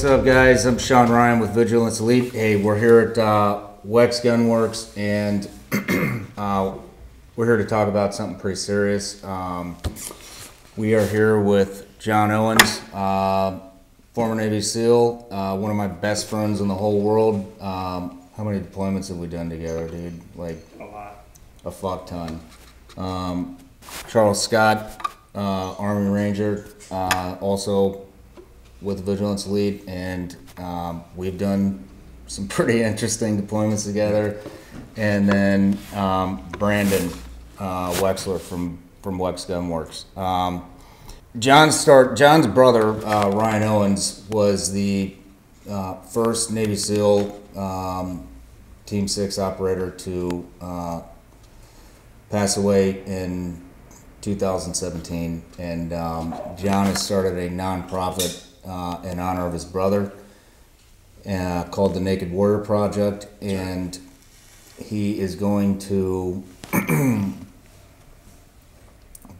what's up, guys? I'm Shawn Ryan with Vigilance Elite. Hey, we're here at uh, Wex Gunworks, and uh, we're here to talk about something pretty serious. Um, we are here with John Owens, uh, former Navy SEAL, uh, one of my best friends in the whole world. Um, how many deployments have we done together, dude? Like A lot. a fuck ton. Um, Charles Scott, uh, Army Ranger, uh, also with Vigilance Elite, and um, we've done some pretty interesting deployments together. And then um, Brandon uh, Wexler from from Wex Gunworks. Um, start. John's brother uh, Ryan Owens was the uh, first Navy SEAL um, Team Six operator to uh, pass away in 2017, and um, John has started a nonprofit uh, in honor of his brother uh, called the Naked Warrior Project, and he is going to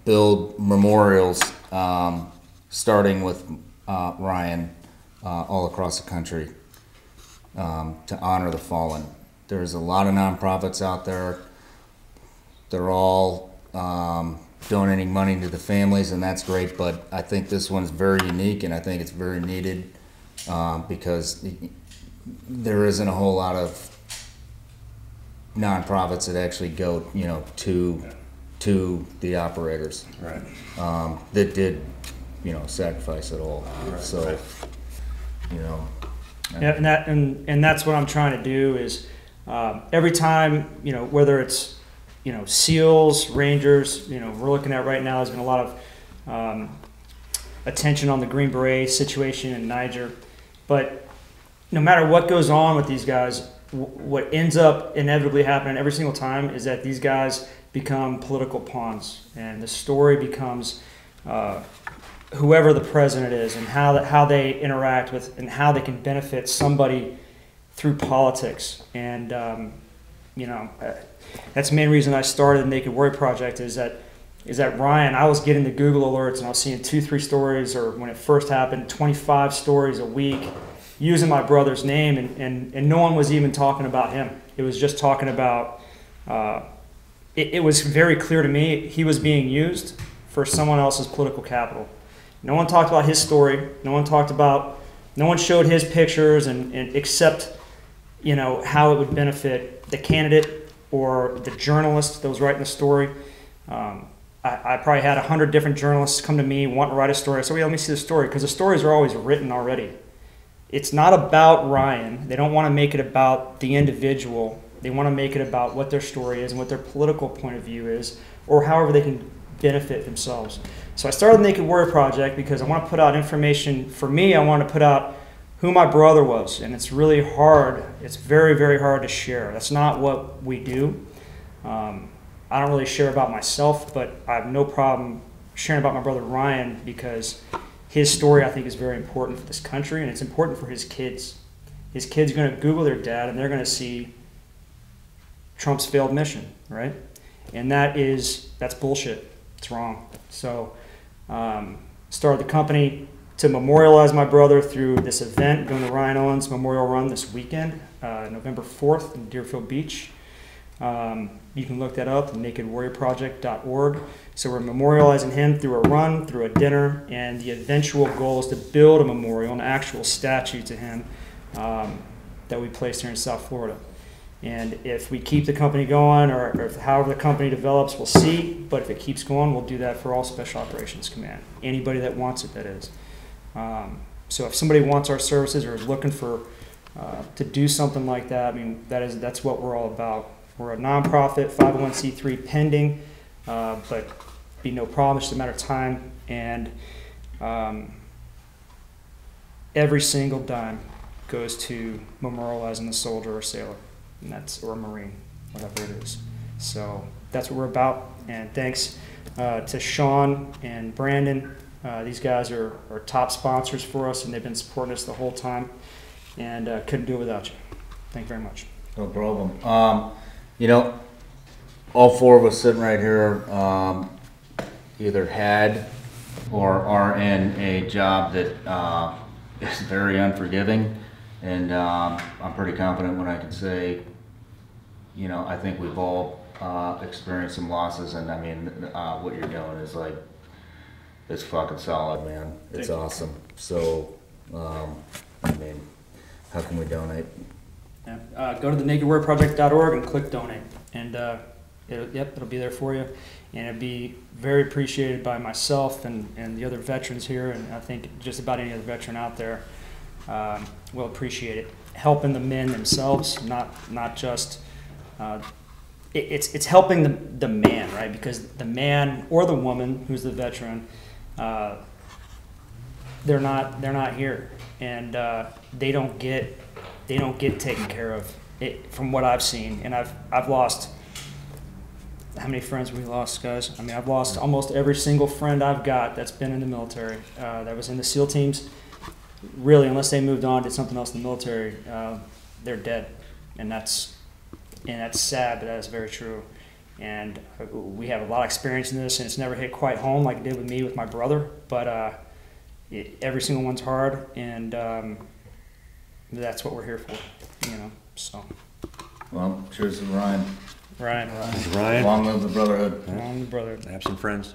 build memorials, um, starting with uh, Ryan, uh, all across the country um, to honor the fallen. There's a lot of nonprofits out there. They're all um, donating money to the families, and that's great. But I think this one's very unique, and I think it's very needed um, because there isn't a whole lot of nonprofits that actually go, you know, to to the operators Right. um, that did, you know, sacrifice it all. So, you know, Yeah, and that and, and that's what I'm trying to do is um, every time you know whether it's you know SEALs, Rangers, you know we're looking at right now. There's been a lot of um, attention on the Green Beret situation in Niger, but no matter what goes on with these guys, what ends up inevitably happening every single time is that these guys become political pawns, and the story becomes. Uh, whoever the president is and how how they interact with and how they can benefit somebody through politics. And um, you know, uh, that's the main reason I started the Naked Warrior Project is that is that Ryan. I was getting the Google alerts and I was seeing two, three stories, or when it first happened, 25 stories a week using my brother's name, and, and, and no one was even talking about him. It was just talking about. Uh, it, it was very clear to me he was being used for someone else's political capital. No one talked about his story. No one talked about, no one showed his pictures and, and except, you know, how it would benefit the candidate or the journalist that was writing the story. Um, I, I probably had a hundred different journalists come to me, want to write a story. I said, well, let me see the story because the stories are always written already. It's not about Ryan. They don't want to make it about the individual. They want to make it about what their story is and what their political point of view is, or however they can benefit themselves. So I started the Naked Warrior Project because I want to put out information. For me, I want to put out who my brother was, and it's really hard. It's very, very hard to share. That's not what we do. Um, I don't really share about myself, but I have no problem sharing about my brother Ryan because his story I think is very important for this country, and it's important for his kids. His kids are going to Google their dad, and they're going to see Trump's failed mission, right? And that is that's bullshit. It's wrong. So um, started the company to memorialize my brother through this event, going to Ryan Owens Memorial Run this weekend, uh, November 4th in Deerfield Beach. Um, you can look that up, nakedwarriorproject.org. So we're memorializing him through a run, through a dinner, and the eventual goal is to build a memorial, an actual statue to him um, that we placed here in South Florida. And if we keep the company going, or, or however the company develops, we'll see. But if it keeps going, we'll do that for all Special Operations Command. Anybody that wants it, that is. Um, so if somebody wants our services or is looking for uh, to do something like that, I mean, that is that's what we're all about. We're a nonprofit, 501c3 pending, uh, but be no problem. It's just a matter of time. And um, every single dime goes to memorializing the soldier or sailor and that's or marine, whatever it is. So that's what we're about. And thanks uh, to Shawn and Brandon. Uh, these guys are, are top sponsors for us, and they've been supporting us the whole time. And uh, couldn't do it without you. Thank you very much. no problem. Um, you know, all four of us sitting right here um, either had or are in a job that uh, is very unforgiving, and um, I'm pretty confident when I can say, you know, I think we've all uh, experienced some losses, and I mean, uh, what you're doing is like, it's fucking solid, man. It's Thank you. awesome. So, um, I mean, how can we donate? Yeah. Uh, go to the nakedwarriorproject.org and click donate. And uh, it'll, yep, it'll be there for you. And it'd be very appreciated by myself and, and the other veterans here, and I think just about any other veteran out there um, will appreciate it. Helping the men themselves, not not just uh, it, it's it's helping the the man, right? Because the man or the woman who's the veteran, uh, they're not they're not here, and uh, they don't get they don't get taken care of. It, from what I've seen, and I've I've lost how many friends we lost, guys? I mean, I've lost almost every single friend I've got that's been in the military, uh, that was in the SEAL teams. Really, unless they moved on, to something else in the military, uh, they're dead, and that's and that's sad, but that is very true. And uh, we have a lot of experience in this, and it's never hit quite home like it did with me with my brother. But uh, it, every single one's hard, and um, that's what we're here for, you know. So, Well, cheers to Ryan. Ryan, Ryan, Long live the brotherhood. on the brother. have some friends.